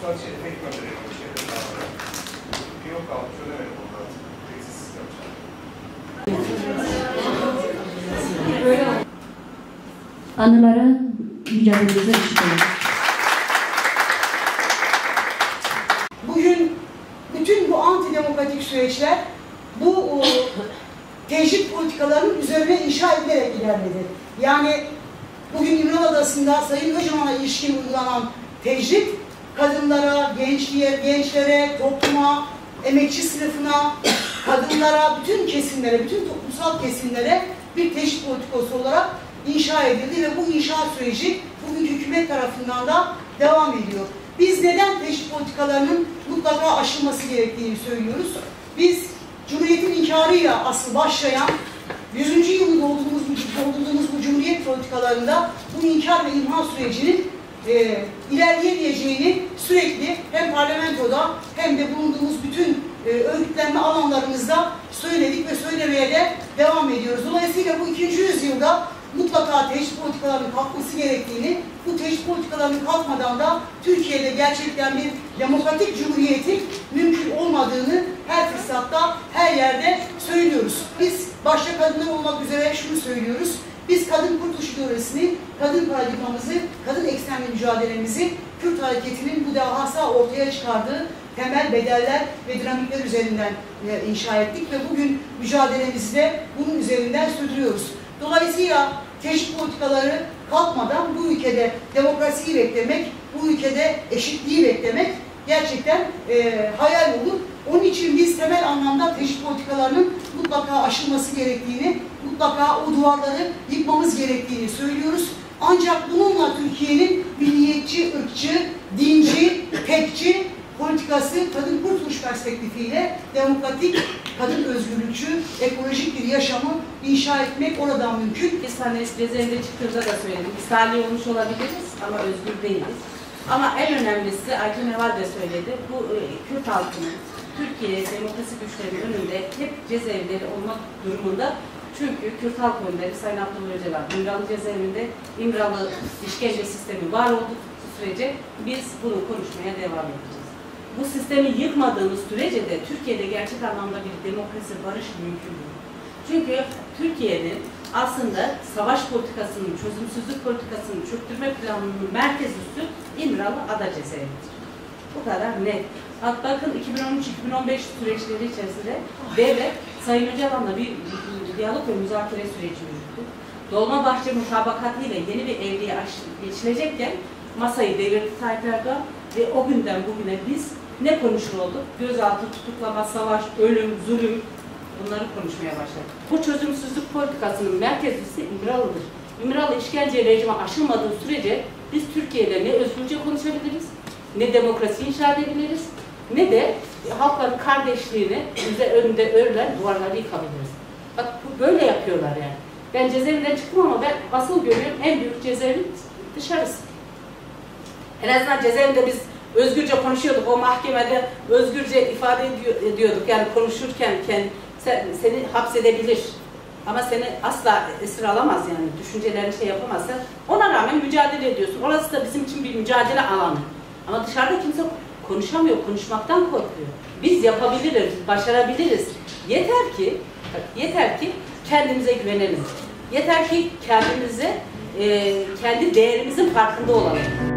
toplumsal şey, efekt gönderiyor bu şeyler. Bir yok kalmış, ödemedim onu da. Teksiz yapacağım. Anılara mücadelemize olun. Bugün bütün bu antidemokratik süreçler bu tecrit politikalarının üzerine inşa edilerek ilerledi. Yani bugün İmran Adası'nda Sayın Öcalan'a ilişkin uygulanan tecrit kadınlara, gençliğe, gençlere, topluma, emekçi sınıfına, kadınlara, bütün kesimlere, bütün toplumsal kesimlere bir tecrit politikası olarak inşa edildi ve bu inşa süreci bugünkü hükümet tarafından da devam ediyor. Biz neden teşvik politikalarının mutlaka aşılması gerektiğini söylüyoruz. Biz Cumhuriyet'in inkarıyla asıl başlayan 100. yılını doldurduğumuz, bu- doldurduğumuz bu Cumhuriyet politikalarında bu inkar ve imha sürecinin e, ilerleyemeyeceğini sürekli hem parlamentoda hem de bulunduğumuz bütün e, örgütlenme alanlarımızda söyledik ve söylemeye de devam ediyoruz. Dolayısıyla bu ikinci yüzyılda mutlaka teşvik politikalarının kalkması gerektiğini, bu teşvik politikalarının kalkmadan da Türkiye'de gerçekten bir demokratik cumhuriyetin mümkün olmadığını her fırsatta, her yerde söylüyoruz. Biz başta kadınlar olmak üzere şunu söylüyoruz. Biz kadın kurtuluş ideolojisini, kadın paradigmamızı, kadın eksenli mücadelemizi Kürt hareketinin bu devasa ortaya çıkardığı temel bedeller ve dinamikler üzerinden e, inşa ettik ve bugün mücadelemizi de bunun üzerinden sürdürüyoruz. Dolayısıyla teşvik politikaları kalkmadan bu ülkede demokrasiyi beklemek, bu ülkede eşitliği beklemek gerçekten e, hayal olur. Onun için biz temel anlamda teşvik politikalarının mutlaka aşılması gerektiğini, mutlaka o duvarları yıkmamız gerektiğini söylüyoruz. Ancak bununla Türkiye'nin milliyetçi, ırkçı, dinci, tekçi politikası kadın kurtuluş perspektifiyle demokratik, kadın özgürlükçü, ekolojik bir yaşamı inşa etmek oradan mümkün. Biz hani cezaevinde çıktığımızda da söyledik. Biz tahliye olmuş olabiliriz ama özgür değiliz. Ama en önemlisi Aytun Eval de söyledi. Bu e, Kürt halkının Türkiye demokrasi güçlerinin önünde hep cezaevleri olmak durumunda. Çünkü Kürt halk önderi Sayın Abdullah Öcalan İmralı cezaevinde İmralı işkence sistemi var olduğu sürece biz bunu konuşmaya devam edeceğiz. Bu sistemi yıkmadığımız sürece de Türkiye'de gerçek anlamda bir demokrasi, barış mümkün değil. Çünkü Türkiye'nin aslında savaş politikasının, çözümsüzlük politikasının çöktürme planının merkez üssü İmralı Ada Cezaevidir. Bu kadar net. Hatta bakın 2013-2015 süreçleri içerisinde devlet Sayın Öcalan'la bir diyalog ve müzakere süreci yürüttü. Dolmabahçe mutabakatıyla yeni bir evliye aş- geçilecekken masayı devirdi Tayyip Erdoğan ve o günden bugüne biz ne konuşur? Gözaltı, tutuklama, savaş, ölüm, zulüm bunları konuşmaya başladık. Bu çözümsüzlük politikasının merkez üssü İmralı'dır. İmralı işkence rejimi aşılmadığı sürece biz Türkiye'de ne özgürce konuşabiliriz, ne demokrasi inşa edebiliriz, ne de halkların kardeşliğini bize önünde örülen duvarları yıkabiliriz. Bak bu böyle yapıyorlar yani. Ben cezaevinden çıktım ama ben asıl görüyorum en büyük cezaevi dışarısı. En azından cezaevinde biz özgürce konuşuyorduk. O mahkemede özgürce ifade ediyor- ediyorduk. Yani konuşurken kend- sen, seni hapsedebilir. Ama seni asla esir alamaz yani. Düşüncelerini şey yapamazsa. Ona rağmen mücadele ediyorsun. Orası da bizim için bir mücadele alanı. Ama dışarıda kimse konuşamıyor. Konuşmaktan korkuyor. Biz yapabiliriz, başarabiliriz. Yeter ki, yeter ki kendimize güvenelim. Yeter ki kendimize, e, kendi değerimizin farkında olalım.